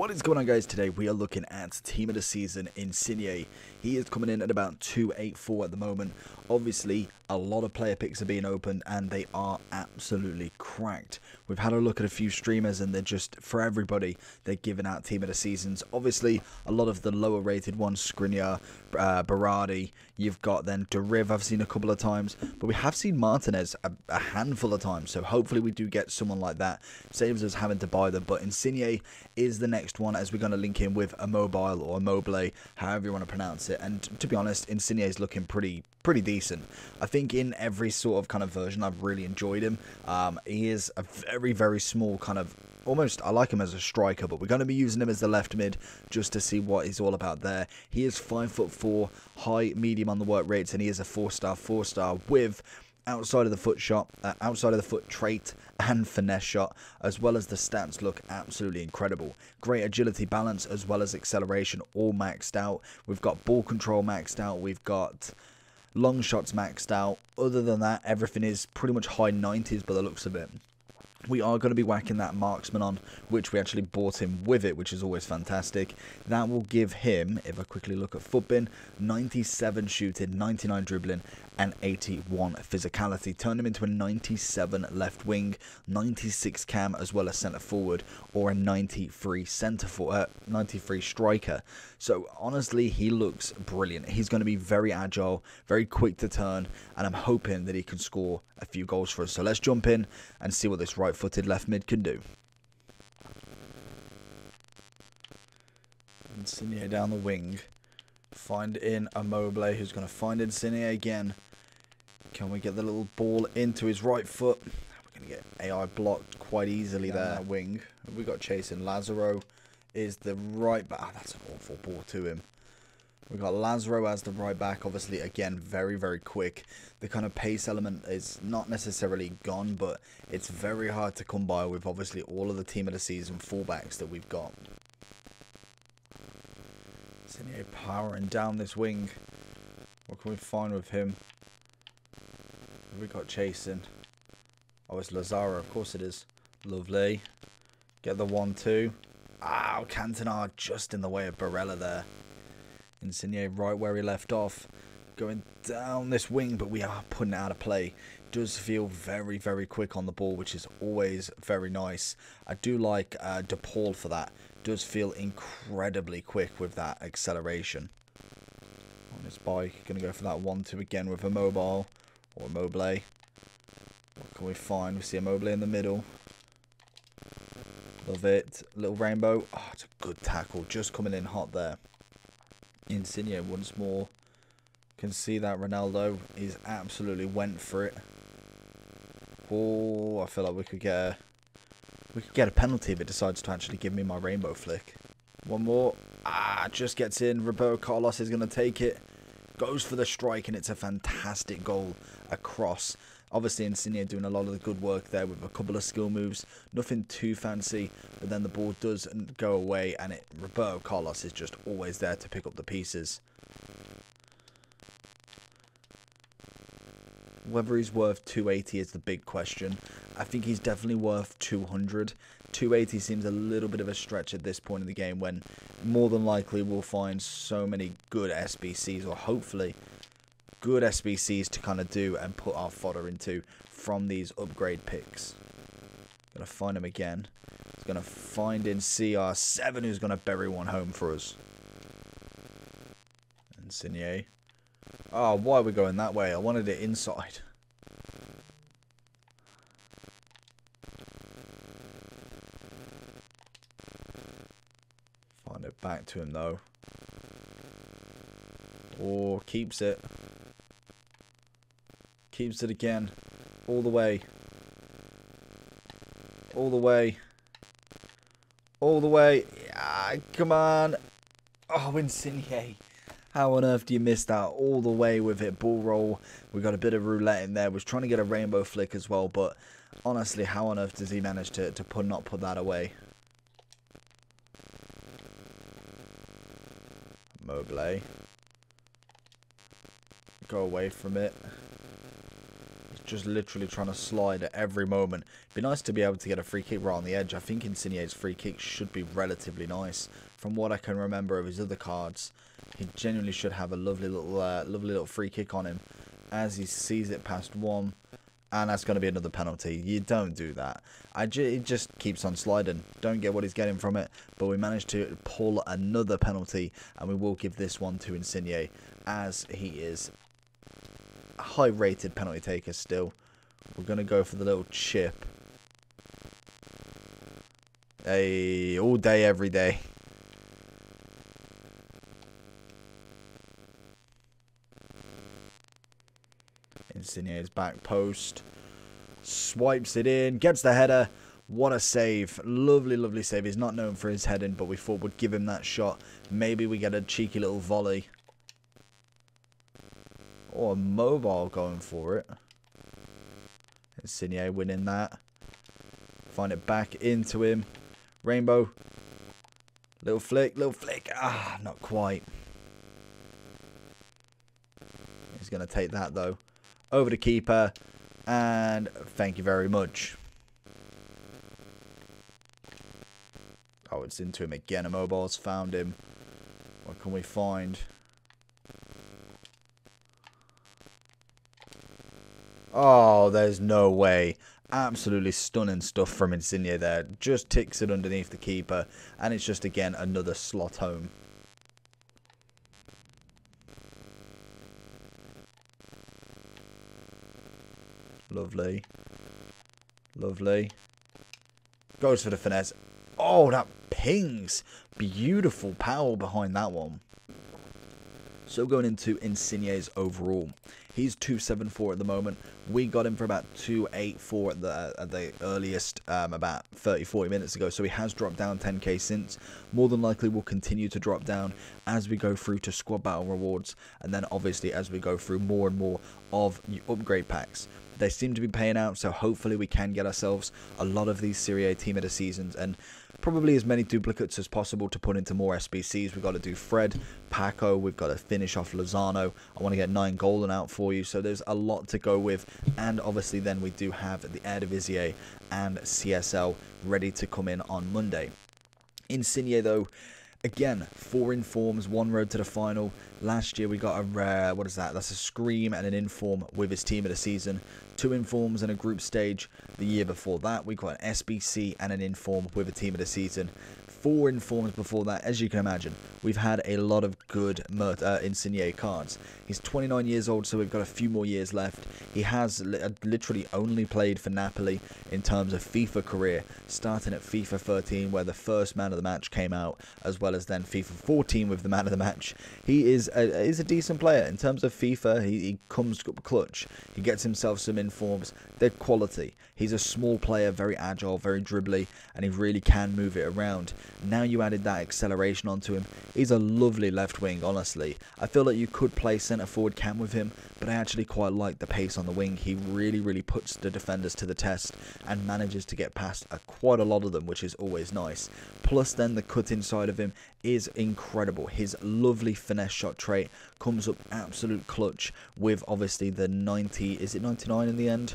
What is going on guys, today we are looking at team of the season Insigne. He is coming in at about 284 at the moment. Obviously, a lot of player picks are being opened and they are absolutely cracked. We've had a look at a few streamers and they're just, for everybody, they're giving out team of the seasons. Obviously, a lot of the lower rated ones, Skriniar, uh, Berardi, you've got then Deriv I've seen a couple of times, but we have seen Martinez a, a handful of times, so hopefully we do get someone like that. Saves us having to buy them, but Insigne is the next one as we're going to link in with a mobile or a mobile, however you want to pronounce it. And to be honest, Insigne is looking pretty pretty decent. I think in every sort of kind of version, I've really enjoyed him. Um, he is a very very small kind of almost I like him as a striker, but we're going to be using him as the left mid just to see what he's all about there. He is five foot four, high, medium on the work rates, and he is a four star, four star with outside of the foot shot, uh, outside of the foot trait and finesse shot, as well as the stats look absolutely incredible. Great agility balance as well as acceleration all maxed out. We've got ball control maxed out. We've got long shots maxed out. Other than that, everything is pretty much high 90s by the looks of it we are going to be whacking that marksman on, which we actually bought him with it, which is always fantastic. That will give him, if I quickly look at FUTBIN, 97 shooting, 99 dribbling, and 81 physicality. Turn him into a 97 left wing, 96 cam as well as centre forward, or a 93 centre for uh, 93 striker. So honestly, he looks brilliant. He's going to be very agile, very quick to turn, and I'm hoping that he can score a few goals for us. So let's jump in and see what this right-footed left mid can do. Insigne down the wing. Find in a Immobile, who's going to find Insigne again. Can we get the little ball into his right foot? We're going to get AI blocked quite easily Down there. That wing. We got chasing Lazaro is the right back. Oh, that's an awful ball to him. We've got Lazaro as the right back. Obviously, again, very, very quick. The kind of pace element is not necessarily gone, but it's very hard to come by with obviously all of the team of the season fullbacks that we've got. Insigne powering down this wing. What can we find with him? Have we got chasing? Oh, it's Lazaro. Of course it is. Lovely. Get the 1-2. Ah, Cantona just in the way of Barella there. Insigne right where he left off. Going down this wing, but we are putting it out of play. Does feel very, very quick on the ball, which is always very nice. I do like uh, DePaul for that. Does feel incredibly quick with that acceleration. On his bike, going to go for that 1-2 again with Immobile. Or Mobley. What can we find? We see a Mobley in the middle. Love it. Little rainbow. Oh, it's a good tackle. Just coming in hot there. Insigne once more. Can see that Ronaldo is absolutely went for it. Oh, I feel like we could get a, we could get a penalty if it decides to actually give me my rainbow flick. One more. Ah, just gets in. Roberto Carlos is going to take it goes for the strike, and it's a fantastic goal across. Obviously, Insigne doing a lot of the good work there with a couple of skill moves. Nothing too fancy, but then the ball does go away, and it Roberto Carlos is just always there to pick up the pieces. Whether he's worth 280 is the big question. I think he's definitely worth 200. 280 seems a little bit of a stretch at this point in the game when more than likely we'll find so many good SBCs or hopefully good SBCs to kind of do and put our fodder into from these upgrade picks. Gonna find him again. He's gonna find in CR7 who's gonna bury one home for us. Insigne. Oh, ah, why are we going that way? I wanted it inside. Find it back to him though. Or keeps it. Keeps it again. All the way. All the way. All the way. Yeah, come on. Oh, Insigne. How on earth do you miss that all the way with it? Ball roll. We got a bit of roulette in there. Was trying to get a rainbow flick as well, but honestly, how on earth does he manage to, to put not put that away? Mobley. Go away from it. Just literally trying to slide at every moment. Be nice to be able to get a free kick right on the edge. I think Insigne's free kick should be relatively nice. From what I can remember of his other cards, he genuinely should have a lovely little, uh, lovely little free kick on him as he sees it past one. And that's going to be another penalty. You don't do that. I ju it just keeps on sliding. Don't get what he's getting from it. But we managed to pull another penalty. And we will give this one to Insigne. As he is high rated penalty taker still. We're going to go for the little chip. Hey, all day, every day. Insigne's back post. Swipes it in. Gets the header. What a save. Lovely, lovely save. He's not known for his heading, but we thought we'd give him that shot. Maybe we get a cheeky little volley. Or Immobile going for it. Insigne winning that. Find it back into him. Rainbow. Little flick, little flick. Ah, not quite. He's going to take that, though over the keeper, and thank you very much. Oh, it's into him again. Immobile's found him. What can we find? Oh, there's no way. Absolutely stunning stuff from Insigne there. Just ticks it underneath the keeper. And it's just, again, another slot home. Lovely. Lovely. Goes for the finesse. Oh, that pings. Beautiful power behind that one. So going into Insigne's overall. He's 274 at the moment. We got him for about 284 at the at the earliest, um, about 30 40 minutes ago. So he has dropped down 10k since. More than likely will continue to drop down as we go through to squad battle rewards, and then obviously as we go through more and more of upgrade packs. They seem to be paying out, so hopefully we can get ourselves a lot of these Serie A team of the seasons and probably as many duplicates as possible to put into more SBCs. We've got to do Fred, Paco, we've got to finish off Lozano. I want to get 9 golden out for you, so there's a lot to go with. And obviously then we do have the Eredivisie and CSL ready to come in on Monday. Insigne though, Again, four informs, one road to the final. Last year we got a rare, what is that? That's a scream and an inform with his team of the season. Two informs and a group stage. The year before that we got an SBC and an inform with a team of the season four informs before that. As you can imagine, we've had a lot of good uh, Insigne cards. He's 29 years old, so we've got a few more years left. He has li uh, literally only played for Napoli in terms of FIFA career, starting at FIFA 13, where the first man of the match came out, as well as then FIFA 14 with the man of the match. He is a, is a decent player in terms of FIFA. He, he comes clutch. He gets himself some informs. They're quality. He's a small player, very agile, very dribbly, and he really can move it around. Now you added that acceleration onto him. He's a lovely left wing, honestly. I feel like you could play centre forward cam with him, but I actually quite like the pace on the wing. He really, really puts the defenders to the test and manages to get past a, quite a lot of them, which is always nice. Plus, then the cut inside of him is incredible. His lovely finesse shot trait comes up absolute clutch with obviously the 90, is it 99 in the end?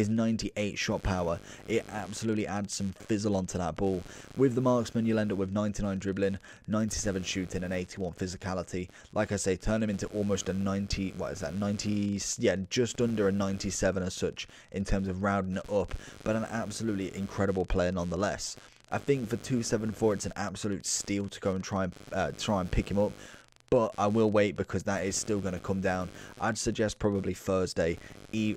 His 98 shot power, it absolutely adds some fizzle onto that ball. With the marksman, you'll end up with 99 dribbling, 97 shooting, and 81 physicality. Like I say, turn him into almost a 90, what is that, 90, yeah, just under a 97 as such in terms of rounding it up, but an absolutely incredible player nonetheless. I think for 274, it's an absolute steal to go and try and uh, try and pick him up but I will wait because that is still going to come down. I'd suggest probably Thursday,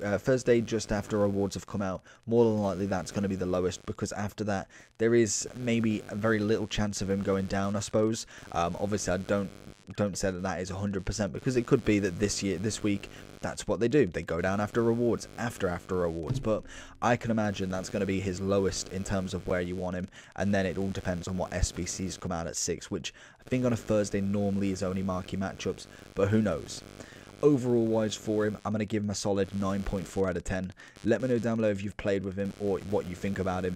uh, Thursday just after awards have come out. More than likely that's going to be the lowest because after that there is maybe a very little chance of him going down. I suppose. Um, obviously, I don't don't say that that is 100% because it could be that this year, this week, that's what they do. They go down after rewards, after after rewards. But I can imagine that's going to be his lowest in terms of where you want him. And then it all depends on what SBCs come out at 6, which I think on a Thursday normally is only marquee matchups, but who knows. Overall wise for him, I'm going to give him a solid 9.4 out of 10. Let me know down below if you've played with him or what you think about him.